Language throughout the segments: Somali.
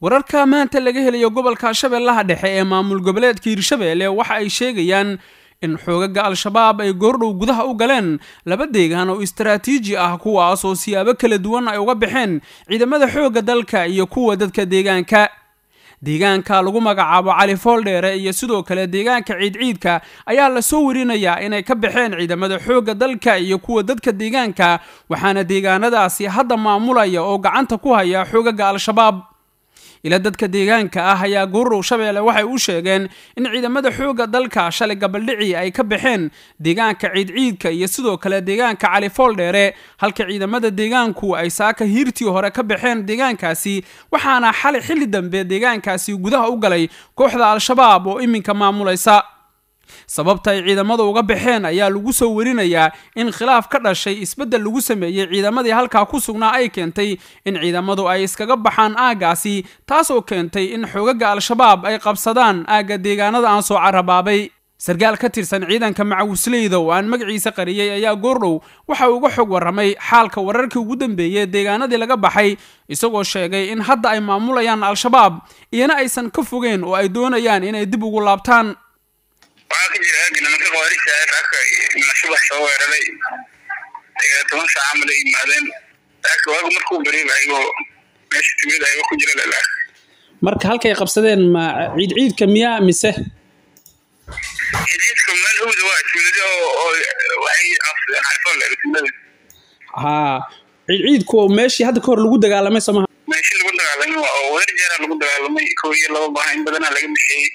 wararka maanta laga helayo gobolka shabeellaha dhexe ee maamul goboleedka hirshabeelle waxa ay sheegayaan in xoogaga al-shabaab ay goordhow gudaha u galeen laba deegaan oo istaraatiiji ah kuwaas oo siyaabo kala duwan ay uga baxeen ciidamada xoogga dalka iyo kuwa dadka deegaanka. Deegaanka lagu magacaabo cali fooldheere iyo sidoo kale deegaanka ciidciidka ayaa la soo warinayaa inay ka baxeen ciidamada xoogga dalka iyo kuwa dadka deegaanka waxaana deegaanadaasi hadda maamulaya oo gacanta ku haya xoogaga al-shabaab ila dadka deegaanka ah ayaa goorow shabeelle waxay u sheegeen in ciidamada xoogga dalka shalay gabaldhici ay ka baxeen deegaanka ciidciidka iyo sidoo kale deegaanka cali fooldheere halka ciidamada deegaanku ay saaka hiirtii hore ka baxeen deegaankaasi waxaana xalay xilli dambe deegaankaasi gudaha u galay kooxda al-shabaab oo iminka maamulaysa sababta ay ciidamada uga baxeen ayaa lagu soo warinayaa in khilaaf ka dhashay isbeddel lagu sameeyey ciidamadii halkaa ku sugnaa ay keentay in ciidamadu ay iskaga baxaan aaggaasi taasoo keentay in xoogaga al-shabaab ay qabsadaan aagga deegaanada aan soo carabaabay sarkaal ka tirsan ciidanka macawisleyda oo aan magaciisa qariyey ayaa goordhow waxa uga xog warramay xaalka wararkii ugu dambeeyey deegaanadii laga baxay isagoo sheegay in hadda ay maamulayaan al-shabaab iyana aysan ka fogeen oo ay doonayaan inay dib ugu laabtaan waxaa ka jira aagga nimanka qawaarista ah saaka subax soo weeraray. Toban saac camal ay yimaadeen. Saaka waagu markuu beriba ayagoo meesha timid ayago ku jira lalaah marka halkay qabsadeen ma ciid ciidka miyaa mise? Ciidciidka meel hawda waa timida oo waxay afsadeen xalifoon timada haa ciid ciidku meeshii hadda ka hor lagu dagaalamay somaha meeshii lagu dagaalamay waa oo weer jeeraa lagu dagaalamay. Kow iyo laba baaha in badanaa laga laga bixina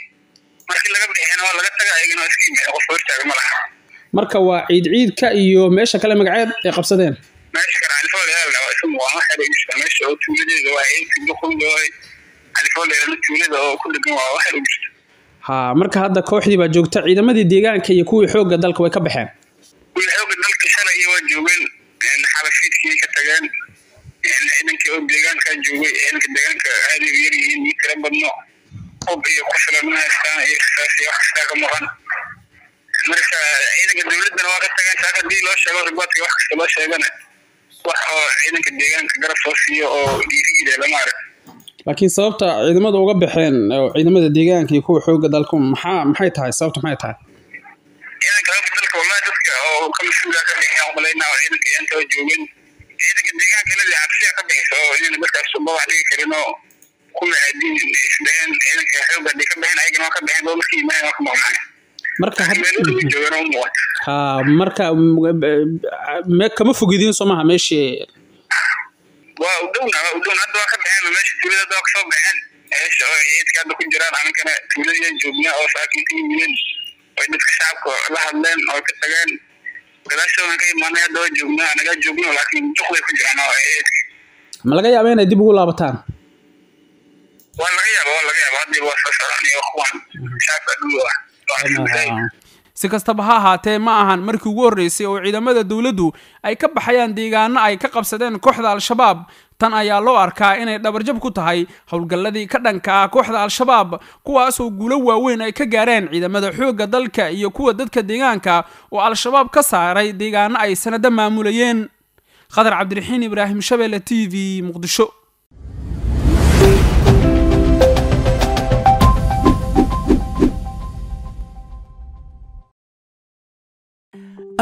waa laga taga ayagana iska yimaada qof hortaaga ma laha marka waa ciid ciidka iyo meesha kale magaceed ay qabsadeen. Meesha kale califoolera waa isu muuqaan meesha oo tuuladeeda waa duqulda waa califoolera tuulada oo ku dhegan waa waxa dhegeysta haa marka hadda kooxdii baa joogta ciidamadii deegaanka iyo kuwii xoogga dalka way ka baxeen. Kuwii xoogga dalka shalay iyo waa joogeen xabashiidkii ka tageen ciidankii oo deegaanka joogay ciidanka deegaanka aada yar yihiin iyo tira badno hub iyo ku filan ma haystaan iyo rasaas iyo wax kastaa ka maqan marka ciidanka dowladdana waa ka tageen saaka haddii loo sheego riboodka wax kasta loo sheegana wax oo ciidanka deegaanka garab soo siiyo oo dhiirigeliya lama arag. Laakiin sababta ciidamada uga baxeen ciidamada deegaanka iyo kuwa xoogga dalka maxaa maxay tahay? Sababta maxay tahay? Ciidanka xoogga dalka wallahi dadka oo ka mas'uula ka bixiyaan umalaynaa oo ciidanka iyaanta oo joogeen ciidanka deegaanka ladi cabsiya ka bixisa oo inayna dadkaas babax dhigi karin oo kuma aadin isdheheen ciidanka haday ka baxeen ayagana waa ka baxeen markii ha marka kama fogidin soo maha meeshii waa u dhowna waa u dhowna hadda waa ka baxeen meesha tuulada hadda waa ka soo baxeen meesha oo ciidka hadda ku jiraan aninkana tuuladii joognaa oo saakiin ka yimideen oy dadka shacabka la hadleen oo ka tageen gadaashoodan ka imaanay hadda waa joognaa anagaa joogno laakiin duqday ku jiraan oo ciidka ma laga yaaba inay dib ugu laabataan si kastaba ha ahaatee ma ahan markii ugu horreysay oo ciidamada dowladdu ay ka baxayaan deegaano ay ka qabsadeen kooxda al-shabaab tan ayaa loo arkaa inay dhabarjab ku tahay howlgalladii ka dhanka ah kooxda al-shabaab kuwaasoo guulo waaweyn ay ka gaareen ciidamada xoogga dalka iyo kuwa dadka deegaanka oo al-shabaab ka saaray deegaano ay sanado maamulayeen. Khadar cabdiraxiin ibraahim shabeelle t v muqdisho